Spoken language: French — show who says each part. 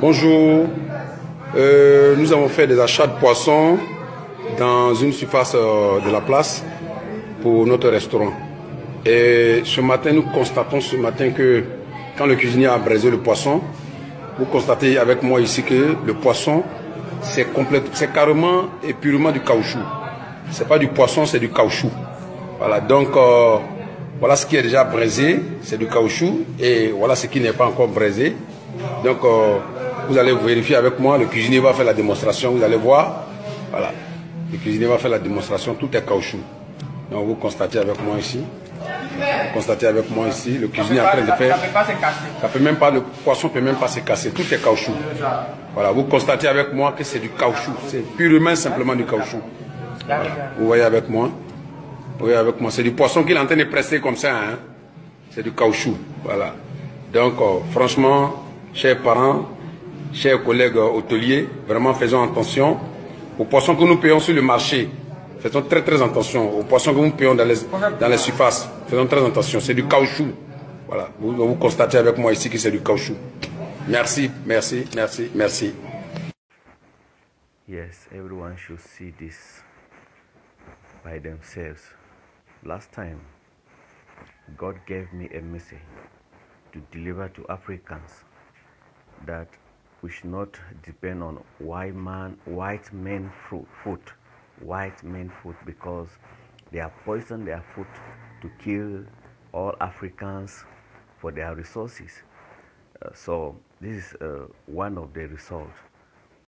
Speaker 1: Bonjour. Euh, nous avons fait des achats de poissons dans une surface euh, de la place pour notre restaurant. Et ce matin, nous constatons ce matin que quand le cuisinier a braisé le poisson, vous constatez avec moi ici que le poisson, c'est c'est carrément et purement du caoutchouc. C'est pas du poisson, c'est du caoutchouc. Voilà, donc euh, voilà ce qui est déjà braisé, c'est du caoutchouc, et voilà ce qui n'est pas encore braisé. Donc vous allez vérifier avec moi, le cuisinier va faire la démonstration, vous allez voir. Voilà, le cuisinier va faire la démonstration, tout est caoutchouc. Donc vous constatez avec moi ici. Vous constatez avec moi ici, le cuisinier est en train de faire. Ça peut pas se casser. Ça peut même pas, le poisson peut même pas se casser. Tout est caoutchouc. Voilà, vous constatez avec moi que c'est du caoutchouc. C'est purement simplement du caoutchouc. Vous voyez avec moi. Vous voyez avec moi. C'est du poisson qu'il est en train de presser comme ça. Hein. C'est du caoutchouc. Voilà. Donc, euh, franchement, chers parents, chers collègues hôteliers, vraiment faisons attention aux poissons que nous payons sur le marché. Faisons très très attention aux poissons que nous payons dans les, dans les surfaces. Faisons très attention. C'est du caoutchouc. Voilà. Vous, vous constatez avec moi ici que c'est du caoutchouc. Merci, merci, merci, merci.
Speaker 2: Yes, everyone should see this by themselves. Last time, God gave me a message to deliver to Africans that we should not depend on white man, white men food, food, white men food because they are poison their food to kill all Africans for their resources. Uh, so this is uh, one of the results.